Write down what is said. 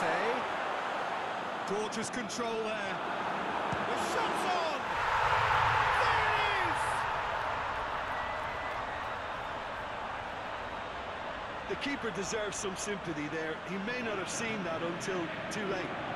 say. Gorgeous control there. The shot's on! There it is! The keeper deserves some sympathy there. He may not have seen that until too late.